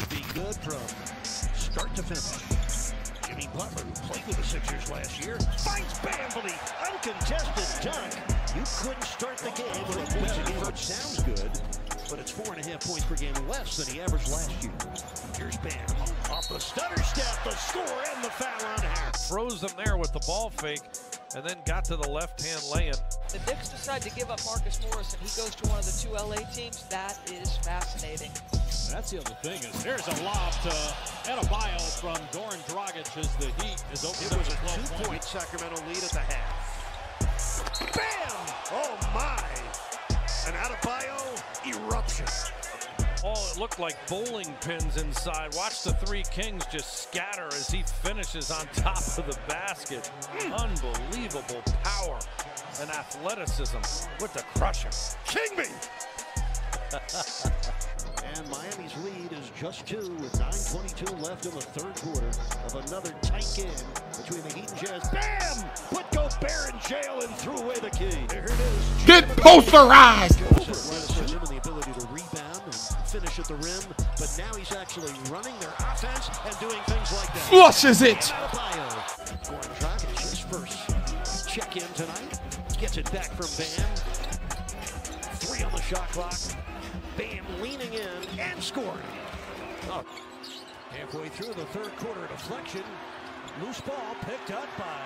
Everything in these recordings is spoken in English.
should be good from start to finish. Jimmy Butler, who played with the Sixers last year, finds Bam for the uncontested dunk. You couldn't start the game with a points a game, which sounds good, but it's four and a half points per game less than he averaged last year. Here's Bam off the stutter step, the score and the foul on Harris. Froze them there with the ball fake and then got to the left-hand lay-in. The Knicks decide to give up Marcus Morris and he goes to one of the two LA teams. That is fascinating. That's the other thing is there's a lob to Adebayo from Goran Dragic as the Heat is open. It was a two-point Sacramento lead at the half. Bam! Oh my! An Adebayo eruption. Oh, it looked like bowling pins inside. Watch the three Kings just scatter as he finishes on top of the basket. Unbelievable power and athleticism with the crusher. King me! and Miami's lead is just two with 9.22 left in the third quarter of another tight game between the Heat and Jazz. Bam! Put Gobert in jail and threw away the key. There it is. Get posterized! Athleticism and the ability to rebound and finish at the rim, but now he's actually running their offense and doing things like that. Flushes it! Adebayo. Goran Dragic, his first check in tonight. Gets it back from Bam. Three on the shot clock. Bam leaning in and scoring. Oh. Halfway through the third quarter deflection. Loose ball picked up by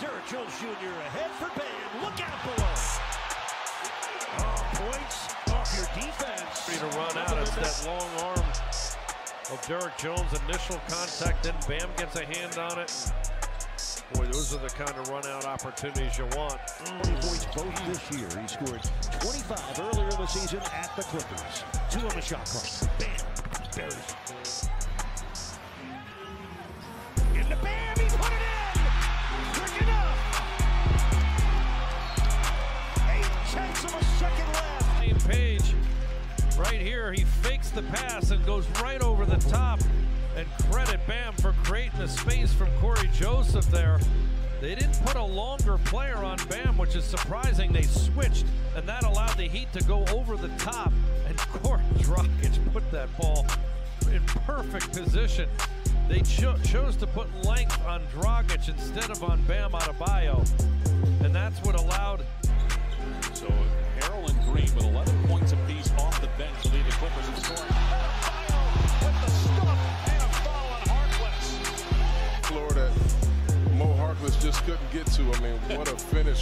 Derrick Jones Jr. ahead for Bam. Look out below. Oh, points off your defense. Ready to run out. It's that long arm of Derrick Jones. Initial contact, then Bam gets a hand on it. Boy, those are the kind of run out opportunities you want. 20 points both this year. He scored 25 earlier in the season at the Clippers. Two on the shot clock. Bam. Bears. Into Bam. He put it in. Quick enough. Eight tenths of a second left. Same page. Right here, he fakes the pass and goes right over the top. From Cory Joseph there. They didn't put a longer player on Bam, which is surprising. They switched, and that allowed the Heat to go over the top. And Corey Dragic put that ball in perfect position. They cho chose to put length on Dragic instead of on Bam Adebayo. And that's what allowed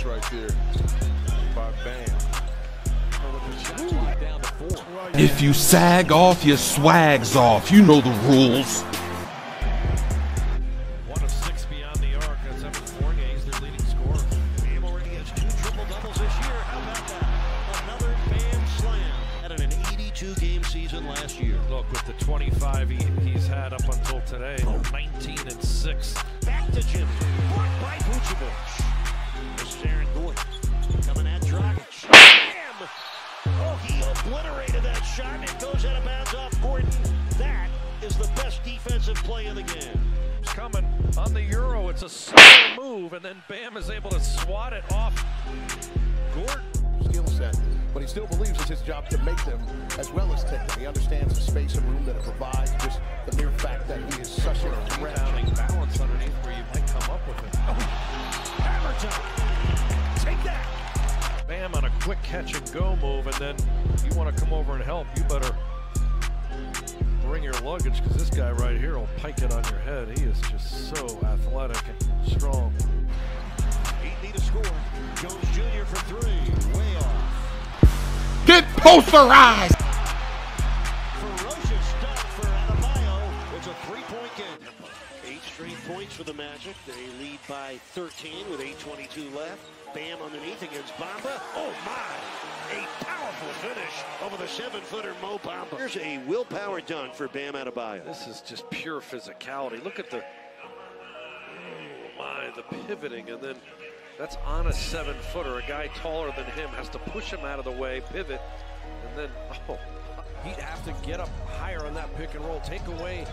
a right there by Bam. Down to four. If you sag off, your swag's off. You know the rules. one of six beyond the arc. That's Evan Fournier. He's their leading scorer. Bam already has two triple doubles this year. How about that? Another Bam slam. Had an 82 game season last year. Look, with the 25 he, he's had up until today, 19 and 6. Back to Jimmy. Blocked by Vucevic. Defensive the game. It's coming on the Euro. It's a slow move, and then Bam is able to swat it off Gordon. skill set, but he still believes it's his job to make them as well as take them. He understands the space and room that it provides, just the mere fact that he is such a threat. Rebounding balance underneath where you might come up with it. Oh, Hammer time. Take that. Bam on a quick catch and go move, and then you want to come over and help, you better bring your luggage because this guy right here will pike it on your head. He is just so athletic and strong. Heat need a score. Jones Jr. for three. Way off. Get posterized! Ferocious dunk for Adebayo. It's a three-point game. Eight straight points for the Magic. They lead by 13 with 8.22 left. Bam underneath against Bamba. Oh, my. A powerful finish over the seven-footer Mo Bamba. Here's a willpower dunk for Bam Adebayo. This is just pure physicality. Look at the, oh my, the pivoting, and then that's on a seven footer. A guy taller than him has to push him out of the way, pivot, and then, oh, he'd have to get up higher on that pick and roll, take away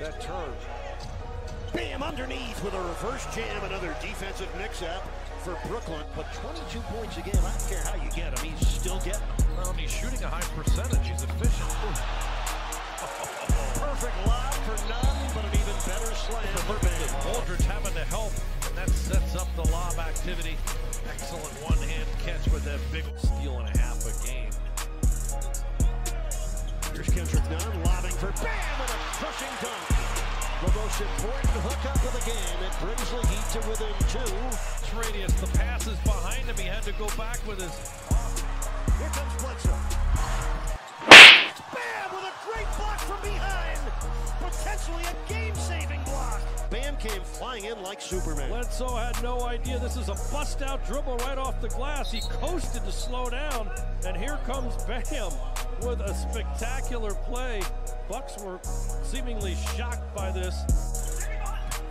that turn. Bam underneath with a reverse jam. Another defensive mix-up for Brooklyn. But 22 points a game. I don't care how you get him. He's still getting them. Well, he's shooting a high percentage. He's efficient. Perfect lob for Nunn, but an even better slam for Bam. Aldridge having to help, and that sets up the lob activity. Excellent one-hand catch with that big steal and a half a game. Here's Kendrick Nunn lobbing for Bam and a crushing dunk. The most important hookup of the game. It brings the Heat to within two. Radius, the pass is behind him. He had to go back with his Here comes Bledsoe. Bam with a great block from behind. Potentially a game-saving block. Bam came flying in like Superman. Bledsoe had no idea. This is a bust out dribble right off the glass. He coasted to slow down, and here comes Bam with a spectacular play. Bucks were seemingly shocked by this.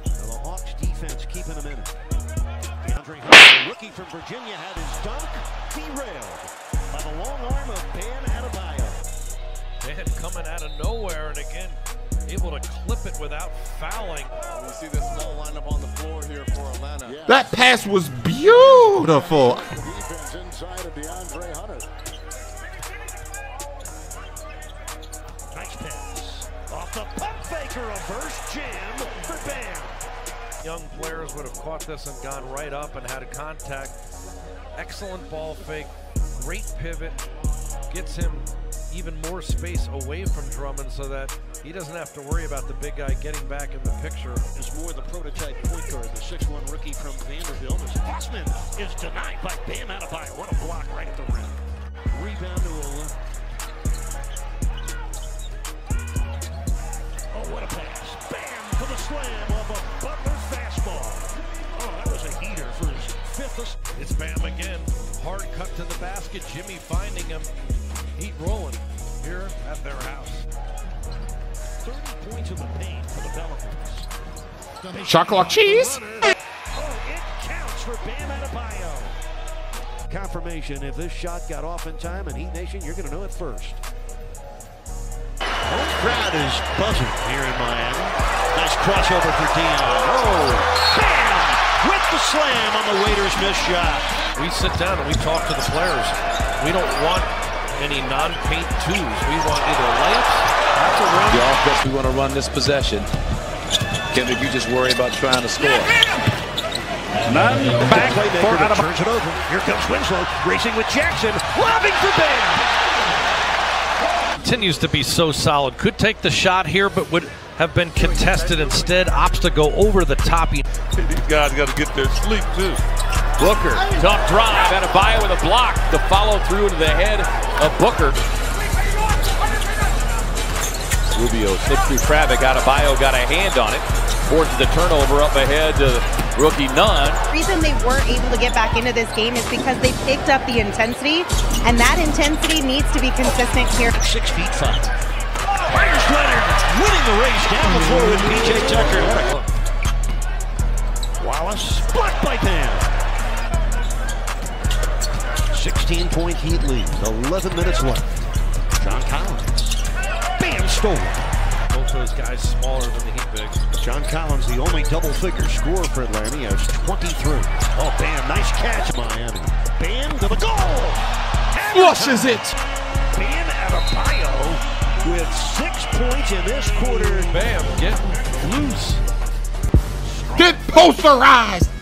Now the Hawks defense keeping them in it. DeAndre Hunter, the rookie from Virginia, had his dunk derailed by the long arm of Bam Adebayo. They coming out of nowhere, and again, able to clip it without fouling. We see the small lineup on the floor here for Atlanta. That pass was beautiful. Defense inside of DeAndre Hunter. Reverse jam for Bam. Young players would have caught this and gone right up and had a contact. Excellent ball fake, great pivot, gets him even more space away from Drummond so that he doesn't have to worry about the big guy getting back in the picture. Is more the prototype point guard, the 6'1 rookie from Vanderbilt. As Fossman is denied by Bam Adebayo. What a block right at the rim. Rebound to Ola. Slam of a Butler fastball. Oh, that was a heater for his fifth. It's Bam again. Hard cut to the basket. Jimmy finding him. Heat rolling here at their house. 30 points in the paint for the Pelicans. Chocolate cheese. Oh, it counts for Bam Adebayo. Confirmation, if this shot got off in time in Heat Nation, you're going to know it first. Home crowd is buzzing here in Miami. Nice crossover for Dion. Oh, bam! With the slam on the Waiters' missed shot. We sit down and we talk to the players. We don't want any non-paint twos. We want either layups, that's a win. The offense we want to run this possession. Kendrick, you just worry about trying to score. Nunn back for out of turns it over. Here comes Winslow racing with Jackson, lobbing for Bam. Continues to be so solid. Could take the shot here, but would have been contested instead. Opts to go over the top. These guys got to get their sleep too. Booker, tough drive. Adebayo with a block. The follow through into the head of Booker. Rubio slipped through traffic. Adebayo got a hand on it. Forces the turnover up ahead to rookie Nunn. The reason they weren't able to get back into this game is because they picked up the intensity, and that intensity needs to be consistent here. Six feet five. Myers the race down the floor with PJ Tucker. Wallace blocked by Bam. 16 point Heat lead. 11 minutes left. John Collins. Bam stole it. both those guys smaller than the Heat bigs. John Collins, the only double figure scorer for Atlanta. He has 23. Oh, Bam, nice catch, Miami. Bam to the goal. Flushes it. Bam Adebayo with six points in this quarter. Bam, getting loose. Get posterized.